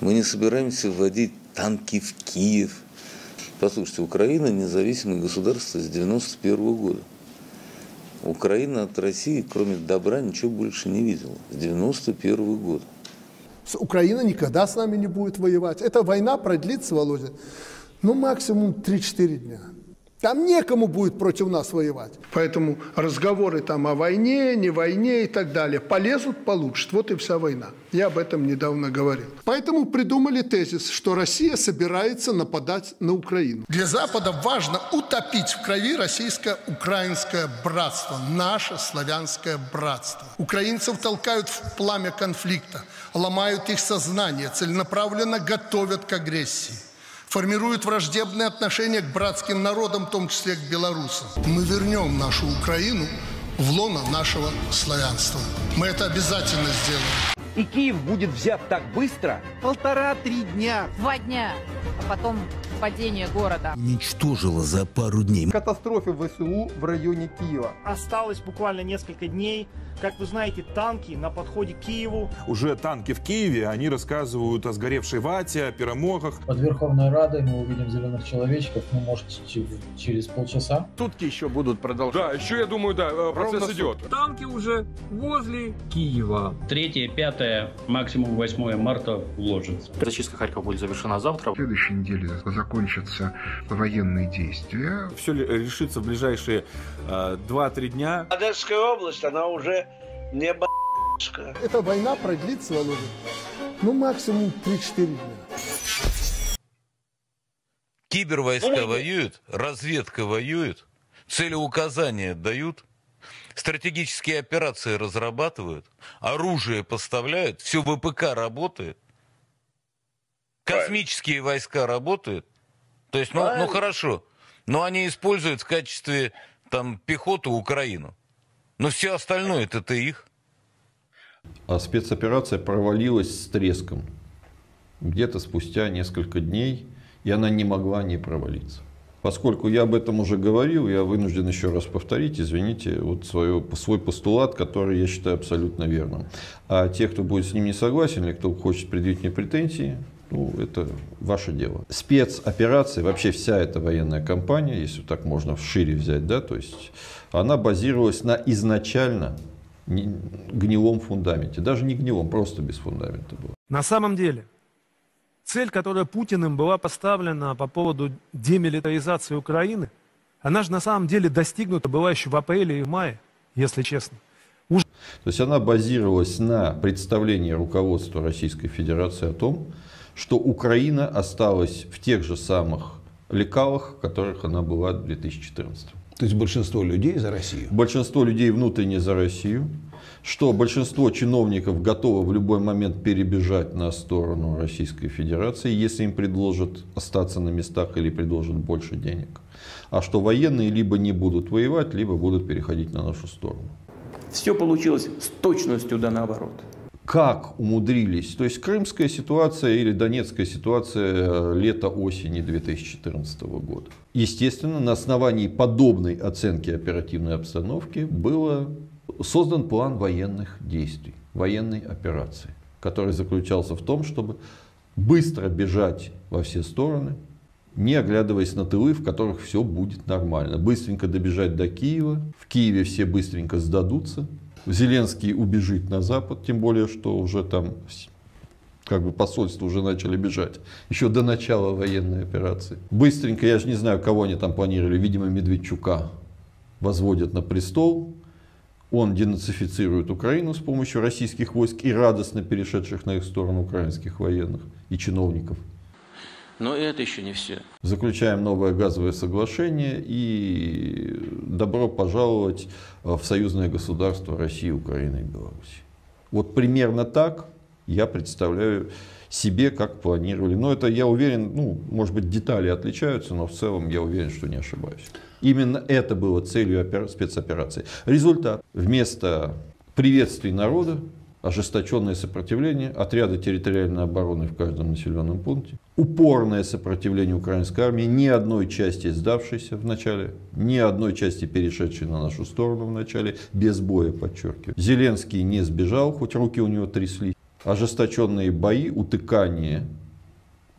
Мы не собираемся вводить танки в Киев. Послушайте, Украина независимое государство с 91 года. Украина от России, кроме добра, ничего больше не видела. С 91 года. Украина никогда с нами не будет воевать. Эта война продлится, Володя, ну максимум 3-4 дня. Там некому будет против нас воевать. Поэтому разговоры там о войне, не войне и так далее полезут, получат. Вот и вся война. Я об этом недавно говорил. Поэтому придумали тезис, что Россия собирается нападать на Украину. Для Запада важно утопить в крови российско-украинское братство, наше славянское братство. Украинцев толкают в пламя конфликта, ломают их сознание, целенаправленно готовят к агрессии формируют враждебные отношения к братским народам, в том числе к белорусам. Мы вернем нашу Украину в лоно нашего славянства. Мы это обязательно сделаем. И Киев будет взят так быстро? Полтора-три дня. Два дня. А потом падение города. Уничтожила за пару дней. Катастрофе ВСУ в районе Киева. Осталось буквально несколько дней. Как вы знаете, танки на подходе к Киеву. Уже танки в Киеве, они рассказывают о сгоревшей вате, о перемогах. Под Верховной Радой мы увидим зеленых человечков, ну, может, через полчаса. Сутки еще будут продолжаться. Да, еще, я думаю, да, процесс Ровно идет. Танки уже возле Киева. 3, 5, максимум 8 марта уложится. Зачистка Харькова будет завершена завтра. В следующей неделе закончатся военные действия. Все решится в ближайшие э, 2-3 дня. Одесская область, она уже не б***шка. Эта война продлится, Володя, ну максимум 3-4 дня. Кибервойска ну, воюют, разведка воюет, целеуказания дают, стратегические операции разрабатывают, оружие поставляют, все ВПК работает, космические войска работают. То есть, ну, ну хорошо, но они используют в качестве там пехоту Украину. Но все остальное это их. А спецоперация провалилась с треском. Где-то спустя несколько дней, и она не могла не провалиться. Поскольку я об этом уже говорил, я вынужден еще раз повторить, извините, вот свое, свой постулат, который я считаю абсолютно верным. А те, кто будет с ним не согласен, или кто хочет предъявить мне претензии, ну, это ваше дело. Спецоперация, вообще вся эта военная кампания, если так можно шире взять, да, то есть она базировалась на изначально гнилом фундаменте. Даже не гнилом, просто без фундамента было. На самом деле, цель, которая Путиным была поставлена по поводу демилитаризации Украины, она же на самом деле достигнута была еще в апреле и в мае, если честно. Уж... То есть она базировалась на представлении руководства Российской Федерации о том, что Украина осталась в тех же самых лекалах, в которых она была в 2014. То есть большинство людей за Россию? Большинство людей внутренне за Россию. Что большинство чиновников готово в любой момент перебежать на сторону Российской Федерации, если им предложат остаться на местах или предложат больше денег. А что военные либо не будут воевать, либо будут переходить на нашу сторону. Все получилось с точностью да наоборот как умудрились, то есть крымская ситуация или донецкая ситуация э, лета-осени 2014 года. Естественно, на основании подобной оценки оперативной обстановки был создан план военных действий, военной операции, который заключался в том, чтобы быстро бежать во все стороны, не оглядываясь на тылы, в которых все будет нормально. Быстренько добежать до Киева, в Киеве все быстренько сдадутся, Зеленский убежит на Запад, тем более, что уже там как бы посольства уже начали бежать. Еще до начала военной операции. Быстренько, я же не знаю, кого они там планировали, видимо, Медведчука возводят на престол. Он денацифицирует Украину с помощью российских войск и радостно перешедших на их сторону украинских военных и чиновников. Но это еще не все. Заключаем новое газовое соглашение и добро пожаловать в союзное государство России, Украины и Беларуси. Вот примерно так я представляю себе, как планировали. Но это, я уверен, ну, может быть, детали отличаются, но в целом я уверен, что не ошибаюсь. Именно это было целью спецоперации. Результат. Вместо приветствий народа ожесточенное сопротивление, отряды территориальной обороны в каждом населенном пункте, упорное сопротивление украинской армии, ни одной части сдавшейся в начале, ни одной части перешедшей на нашу сторону в начале, без боя, подчеркиваю. Зеленский не сбежал, хоть руки у него тряслись. ожесточенные бои, утыкание,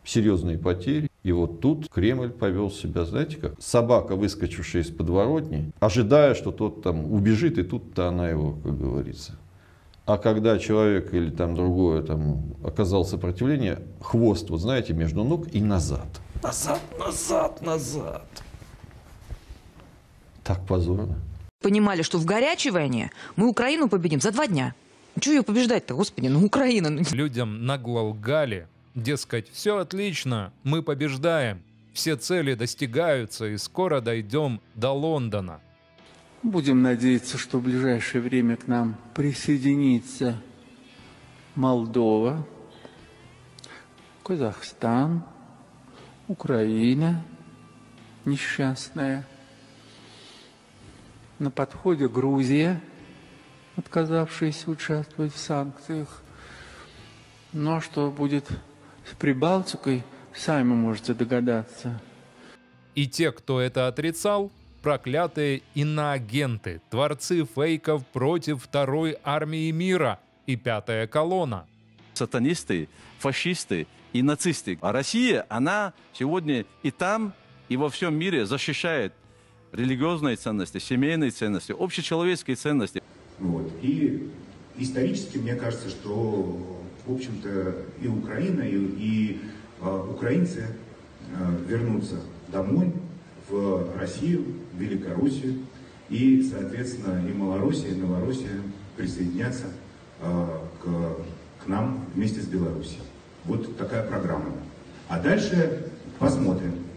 серьезные потери. И вот тут Кремль повел себя, знаете как, собака, выскочившая из подворотни, ожидая, что тот там убежит, и тут-то она его, как говорится. А когда человек или там другое там оказал сопротивление, хвост, вот знаете, между ног и назад. Назад, назад, назад. Так позорно. Понимали, что в горячей войне мы Украину победим за два дня. Чего ее побеждать-то, господи, ну Украина. ну. Людям нагло лгали, дескать, все отлично, мы побеждаем, все цели достигаются и скоро дойдем до Лондона. Будем надеяться, что в ближайшее время к нам присоединится Молдова, Казахстан, Украина несчастная. На подходе Грузия, отказавшаяся участвовать в санкциях. Ну а что будет с Прибалтикой, сами можете догадаться. И те, кто это отрицал, проклятые иноагенты, творцы фейков против второй армии мира и пятая колонна. сатанисты, фашисты и нацисты. А Россия, она сегодня и там, и во всем мире защищает религиозные ценности, семейные ценности, общечеловеческие ценности. Вот. И исторически мне кажется, что, в общем-то, и Украина, и, и э, украинцы э, вернутся домой, в Россию, Великороссию, и, соответственно, и Малороссия, и Новороссия присоединятся э, к, к нам вместе с Белоруссией. Вот такая программа. А дальше посмотрим.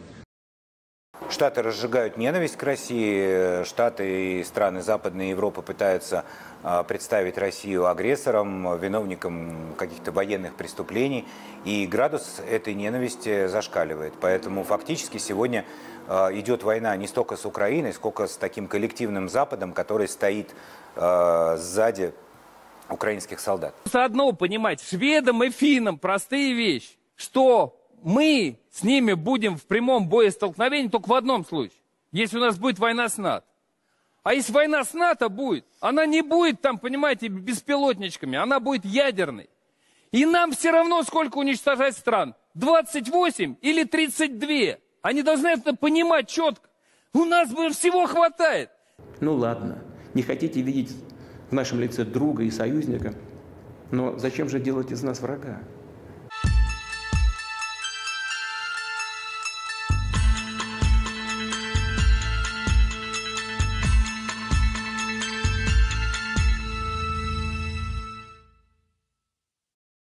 Штаты разжигают ненависть к России, Штаты и страны Западной Европы пытаются а, представить Россию агрессором, виновником каких-то военных преступлений, и градус этой ненависти зашкаливает. Поэтому фактически сегодня а, идет война не столько с Украиной, сколько с таким коллективным Западом, который стоит а, сзади украинских солдат. Заодно понимать шведам и финнам простые вещи, что мы с ними будем в прямом боестолкновении только в одном случае, если у нас будет война с НАТО. А если война с НАТО будет, она не будет там, понимаете, беспилотничками, она будет ядерной. И нам все равно, сколько уничтожать стран, 28 или 32. Они должны это понимать четко. У нас бы всего хватает. Ну ладно, не хотите видеть в нашем лице друга и союзника, но зачем же делать из нас врага?